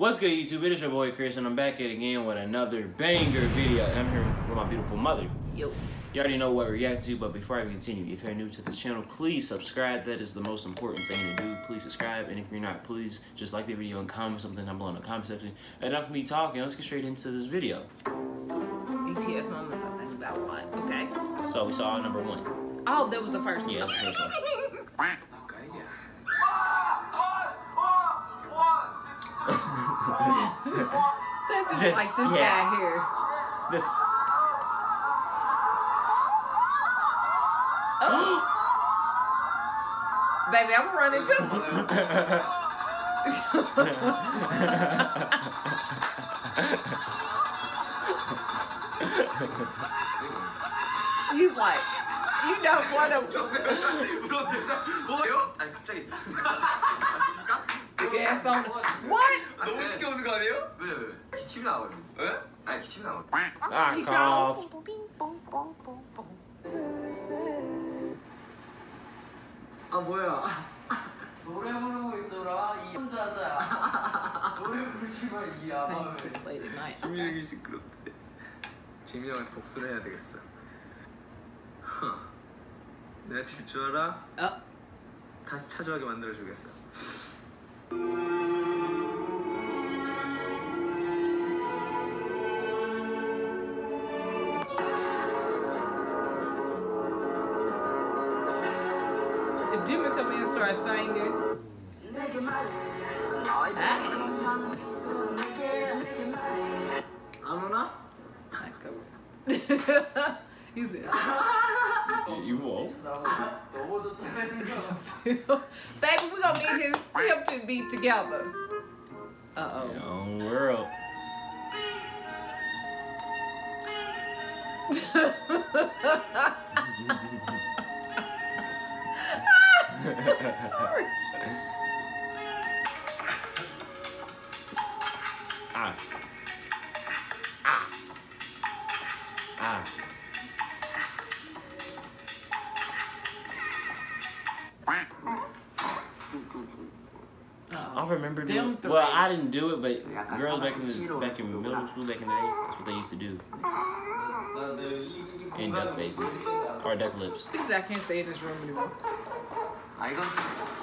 What's good, YouTube? It is your boy Chris, and I'm back at again with another banger video. And I'm here with my beautiful mother. Yo. You already know what we react to, but before I continue, if you're new to this channel, please subscribe. That is the most important thing to do. Please subscribe, and if you're not, please just like the video and comment something down below in the comment section. Enough of me talking. Let's get straight into this video. BTS moments I think about what? Okay. So we saw number one. Oh, that was the first one. Yeah, the first one. that just, just, like this yeah. guy here. This. Oh. Baby, I'm running too. He's like, you don't want to. Gas on. What? 너무 쉽게 오는 거 아니에요? 왜 왜? 기침이 나거든. 에? 아니 기침이 나거든. Ah, cough. 아 뭐야? 노래 부르고 있더라 이 혼자자. 노래 부르지 마 이 late at night. 지민이 형이 시끄럽대. 지민이 형한테 복수를 해야 되겠어. 허. 내가 질줄 알아? Oh, 다시 차주하게 만들어 주겠어. start singing. I don't know. I could. you said. Yeah, you will. Baby, we gonna meet his hip to be together. Uh oh. Young world. Sorry. Ah. Ah. Ah. I remember doing. Them. Well, I didn't do it, but girls back in the back in middle school back in the day, that's what they used to do. And duck faces or duck lips. He said, "I can't stay in this room anymore." 아 이건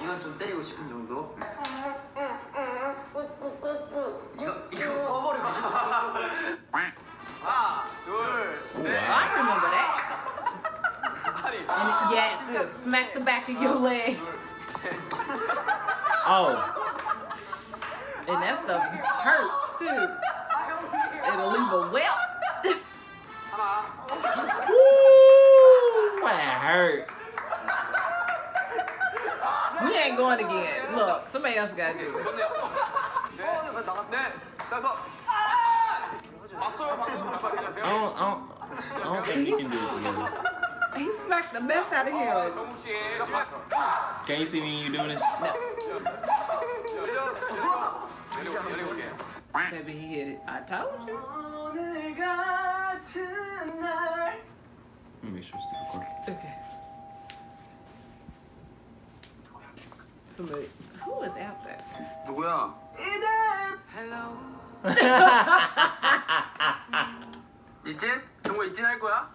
이건 좀 때리고 싶은 정도. 이거 이거 꺼버리고 싶어. 하나, 둘, 셋. I remember that. And it- yes, it'll smack the back of your leg, Oh, and that stuff hurts too. It'll leave a welt. woo! That hurt. ain't going again. Look, somebody else got to do it. I don't, I don't, I don't think he can do it together. He smacked the mess out of him. Can you see me you doing this? No. Baby, he hit it. I told you. Let me make sure it's the record. Okay. Somebody, who is out there? 누구야? Hello. 이진? 정우 이진 할 거야?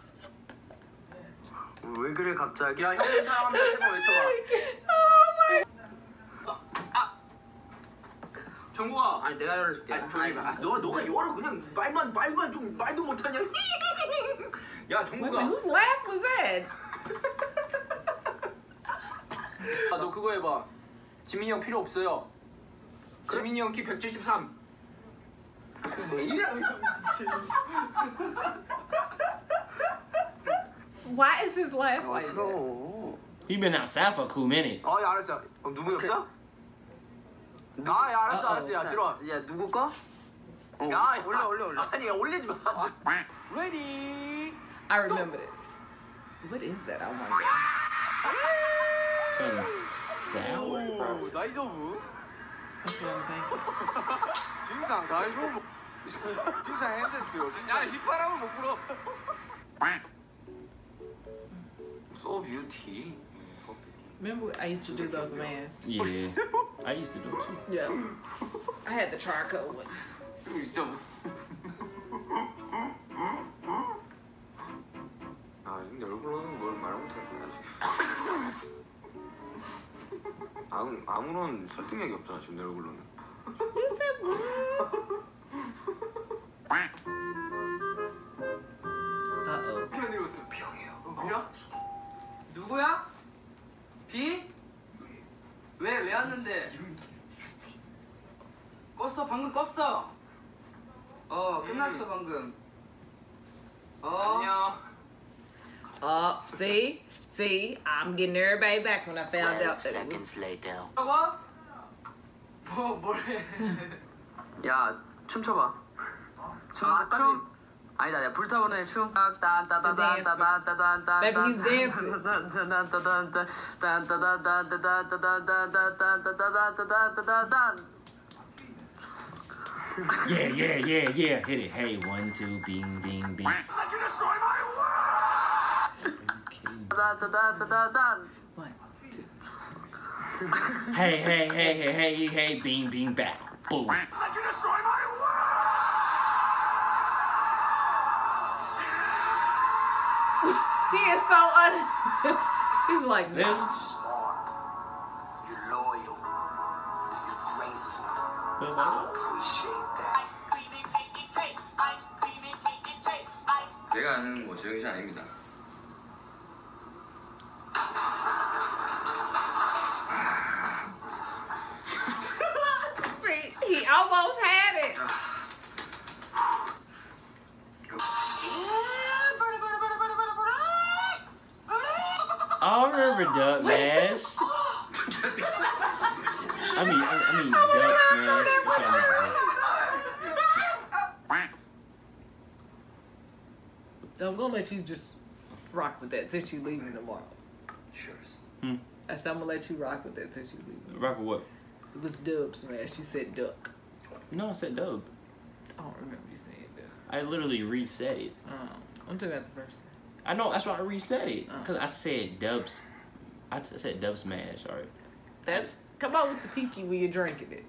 왜 그래 갑자기? 야 형님 사람 한번 외쳐봐. 아! 정국아. 아니 내가 열어줄게. 아니, 조용히 봐. 너 너가 열어 그냥 말만 말만 좀 말도 못하냐? 야 Wait 정국아. minute, whose laugh was that? 아, 너 그거 해봐. 지민이 형 필요 없어요. 지민이 형 키 173. 왜 이래? Why is his laugh like that? 어, He been outside for a cool minute. 어, 야, 알았어. 어, 누구 없어? 아, 야, 알았어, 어, 어. 알았어. 야, 들어와. 야, 누구 거? 야, 올려, 올려, 올려. 아니, 야, 올리지 마. 레디. I remember this. What is that? I wonder. Something sour. bro. 나이저브 That's what I'm thinking. 진상 나이저브 진상 핸드스요 야, 힙합하면 못 불어. So beauty. So beauty. Remember, I used to do those masks. Yeah, I used to do it too. Yeah. I had the charcoal one. 설득력이 없잖아 지금 내 얼굴로는 You said what? Uh-oh. 편이었어 병이에요 비야? 누구야? 비? 왜? 왜 왔는데? 껐어 방금 껐어 어 끝났어 방금 어 안녕 Uh, see? See? I'm getting everybody back when I found out that it was... 뭐라고? 뭐 뭐래 야 춤춰봐 춤 아, 춤? 아니다 내가 불타오르는 춤 Baby, he's dancing. Yeah, yeah, yeah, yeah. Hit it. Hey, one, two, bing, bing, bing. Okay. One, two. Hey, hey, hey, hey, hey, hey, bing, bing, back. Boom. He is so un... He's like, no. There's. Remember Duck Mash. I mean, I, I mean, Duck Smash. That's what I meant to say. I'm gonna let you just rock with that since you leaving tomorrow. Sure. Hmm. I said I'm gonna let you rock with that since you leaving. Rock with what? It was dub smash. You said duck. No, I said dub. I don't remember you saying duck. I literally reset it. Um, I'm talking about the first time. I know, that's why I reset it. Because I said dubs. I t- I said dub smash, alright. That's come on with the pinky when you're drinking it.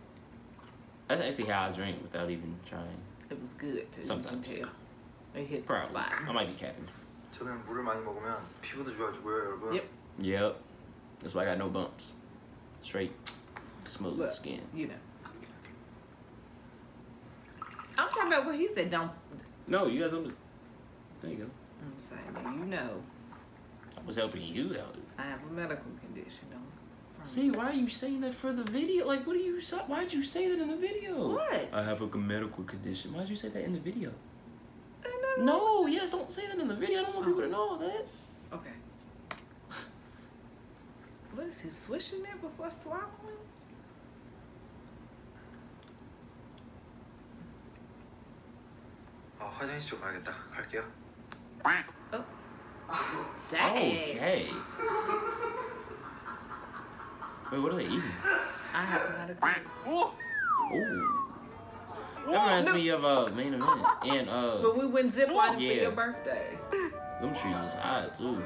That's actually how I drink without even trying. It was good too. Sometimes, you can tell. It hit Probably. the spot. I might be capping. 저는 물을 많이 먹으면 피부도 좋아지고요, 여러분. Yep. Yep. That's why I got no bumps. Straight, smooth Well, skin. You know. I'm talking about what he said. Don't. No, you guys don't. There you go. I'm saying, you know, I was helping you out. I have a medical condition. Don't. See, why are you saying that for the video? Like, what are you? sa- Why'd you say that in the video? What? I have a medical condition. Why'd you say that in the video? And I'm- No, yes, don't say that in the video. I don't want people to know that. Okay. What is he swishing there before swallowing? 아, 화장실 좀 가야겠다. 갈게요. Dang. Okay. Wait, what are they eating? I have not a. Ooh. That reminds me of uh main event and uh But we went ziplining for Yeah. your birthday. them trees was hot too.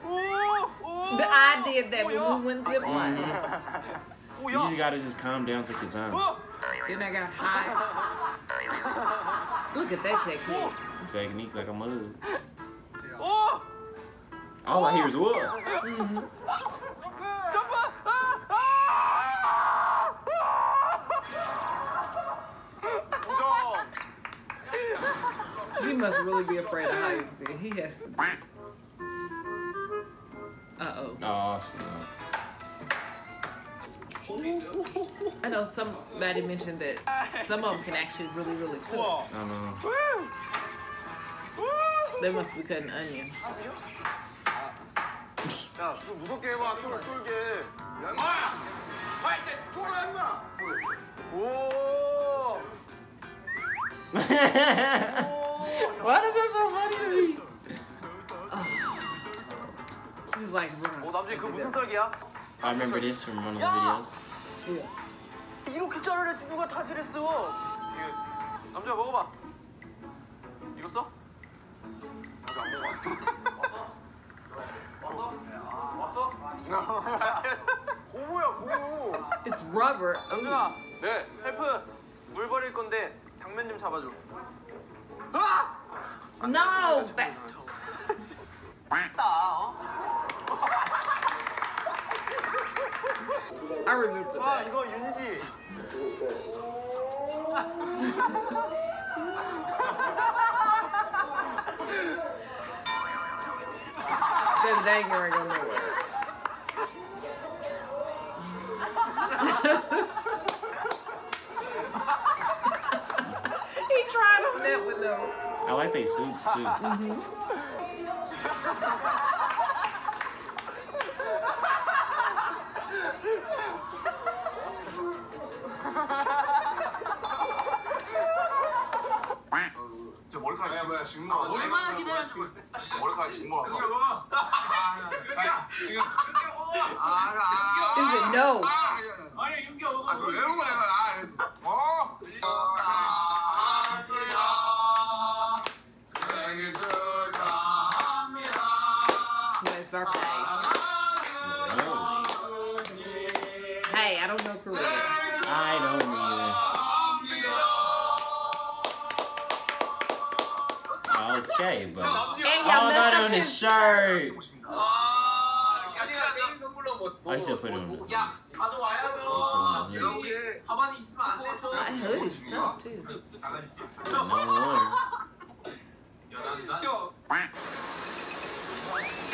But I did that when we went ziplining. You just gotta just calm down, take your time. Then I got hot. Look at that technique. Technique like a mug. Oh. All I hear is what? He must really be afraid of heights. Then he has to. be. Uh oh. Oh, snap. I know somebody mentioned that some of them can actually really, really cook. I don't know. They must be cutting onions. 야, 술 무섭게 해봐. 쫄, 쫄게. 야, 임마! 쫄아, 임마! Why is that so funny to me? He's like, run. 어, 남자애 그 무슨 딸기야? I remember this from one of the videos. 이렇게 자르랬지 누가 이거, 남자야 먹어봐. 익었어? 아직 안 먹어봤어. 왔어? 왔어? 왔어? 고무야 고무. It's rubber. 영준아 네. 헬프 물 버릴 건데 당면 좀 잡아줘 No. Ba- I remember 아 that. 이거 윤지 Them dang ain't going nowhere. he tried on that one though. I like they suits too. 저 머리카락 야 뭐야 지금 뭐 얼마나 기다렸어 머리카락 지금 뭐 왔어 지금 알아 Is it no? 아니 윤기 오고 왜 오고 내가 어 생일 축하합니다 It's his birthday. Hey, I don't know Korean. Hey, but all on his shirt. I should put it on. This. Yeah, hood is tough too. No.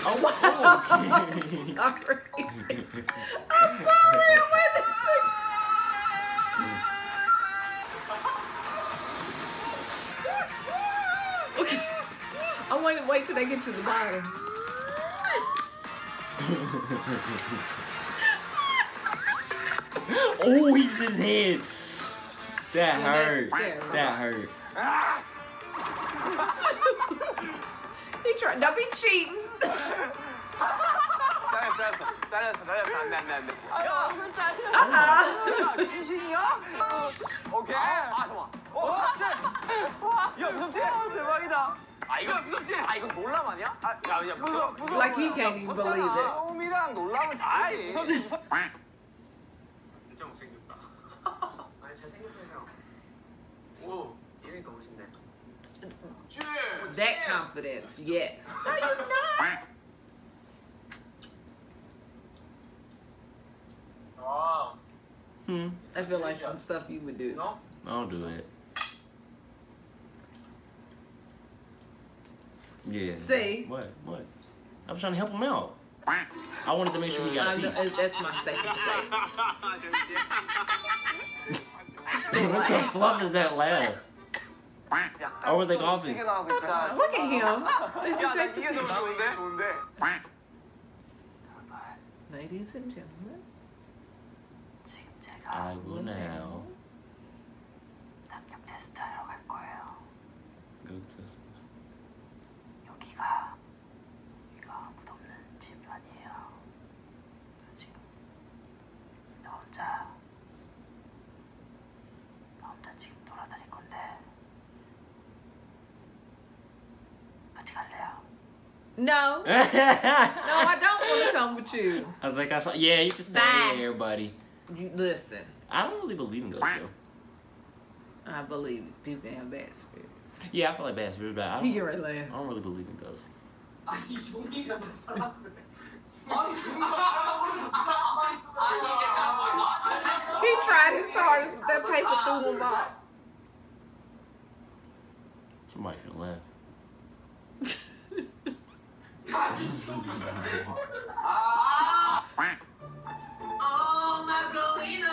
Oh, okay. I'm sorry. I'm sorry. I want to wait till they get to the bottom. oh, he's his head. That Yeah, hurt. that's scary. That hurt. He tried. Don't be cheating. 잘했어 잘했어 잘했어 잘했어 안돼 안돼 안돼 야 Uh-uh. 진심이야? 오케이 아 잠깐만 어 그렇지 야 무섭지? 대박이다 아 이거 무섭지? 아 이거 놀람 아니야? 아, 야, 야 무서워 무서워 Like he can't even believe it. 처음이랑 놀라면 다지 무섭지 무섭 진짜 못생겼다 아니 잘생겼어요 오 이러니까 멋있네 That confidence, yes. 와 Hmm. I feel like some stuff you would do. 너? I'll do it. Yeah. See? What? What? I was trying to help him out. I wanted to make sure he got a piece. Uh, that's my steak and potatoes. what the fluff is that loud? Or was they golfing? Look at him. This is like the Ladies and gentlemen, I will now. No. no, I don't want to come with you. I think I saw. Yeah, you can stay Bye. here, buddy. You, listen. I don't really believe in ghosts, though. I believe people can have bad spirits. Yeah, I feel like bad spirits, but I don't, You're I don't really believe in ghosts. he tried his hardest, but that paper threw him off. Somebody finna laugh. 어 마카로니나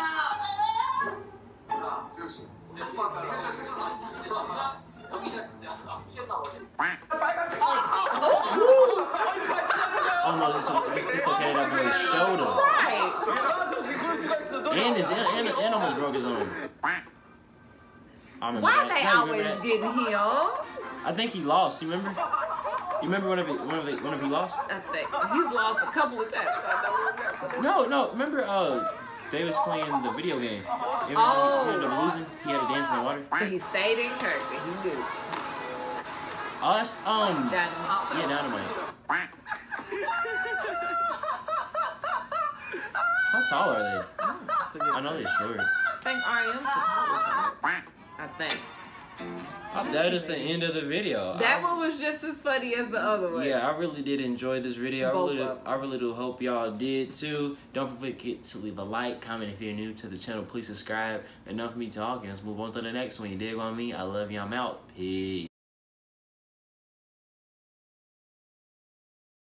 자 재우씨 오빠 텐션 텐션 맞지 진짜 정이가 진짜 미쳤나 보네 Oh no, this this dislocated that boy's shoulder, Right. and his and, and almost broke his arm. I remember Why that. they No, you always remember that? getting him? I think he lost. You remember? You remember whenever whenever whenever he lost? I think he's lost a couple of times. so I don't remember. No, no. Remember? Uh, they was playing the video game. Oh. He ended up losing. He had to dance in the water. But he stayed in character. He did. Us, um. Dynamite. Yeah, dynamite. How tall are they? That's I know they're short. I think RM's the tallest, right? I think. That is the end of the video. That I- one was just as funny as the other one. Yeah, I really did enjoy this video. I Both really, of 'em. I really do hope y'all did too. Don't forget to leave a like, comment if you're new to the channel. Please subscribe. Enough of me talking. Let's move on to the next one. You dig on me? I love you. I'm out. Peace.